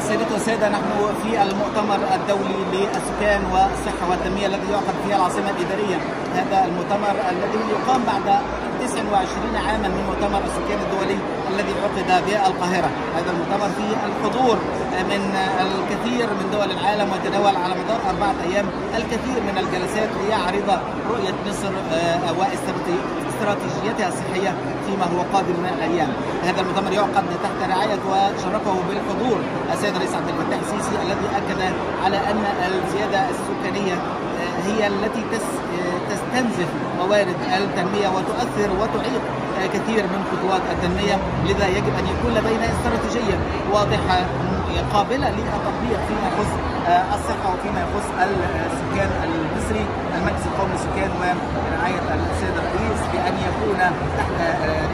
سيدتي والسادة نحن في المؤتمر الدولي للسكان والصحة والتنمية الذي يعقد في العاصمة الإدارية. هذا المؤتمر الذي يقام بعد 29 عاما من مؤتمر السكان الدولي الذي عقد بالقاهرة. هذا المؤتمر فيه الحضور من الكثير من دول العالم ويتناول على مدار أربعة أيام الكثير من الجلسات ليعرض رؤية مصر واستراتيجيتها الصحية فيما هو قادم من الأيام. هذا المؤتمر يعقد تحت رعاية وشرفه بالحضور السيد الرئيس عبد الفتاح السيسي الذي أكد على أن الزيادة السكانية هي التي تستنزف موارد التنمية وتؤثر وتعيق كثير من خطوات التنمية. لذا يجب أن يكون لدينا استراتيجية واضحة قابلة للتطبيق فيما يخص الصحة وفيما يخص السكان المصري المجلس القومي للسكان يكون تحت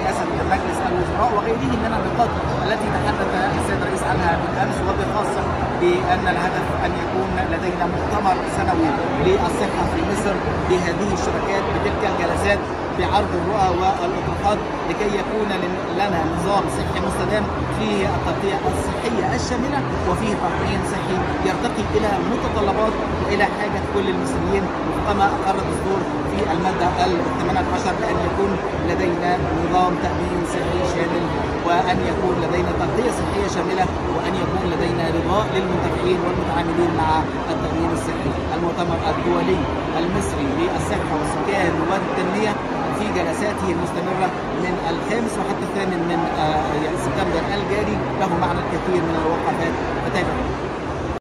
رئاسة مجلس الوزراء وغيره من النقاط التي تحدث السيد الرئيس عنها بالأمس وبخاصة بأن الهدف أن يكون لدينا مؤتمر سنوي للصحة في مصر بهذه الشبكات بتلك الجلسات بعرض الرؤى والاطروحات لكي يكون لنا نظام صحي مستدام فيه التغطيه الصحية الشاملة وفيه تطعيم صحي يرتقي إلى متطلبات وإلى حاجة كل المصريين وفقما أقر الدستور في المادة ال 18 بأن يكون لدينا نظام تأمين صحي شامل وأن يكون لدينا تغطية صحية شاملة وأن يكون لدينا رضاء للمنتفعين والمتعاملين مع التامين الصحي. المؤتمر الدولي المصري للصحة والسكان والتنمية في جلساته المستمرة من الخامس وحتى الثامن من سبتمبر الجاري له معنى الكثير من الوقفات. فتابعوا.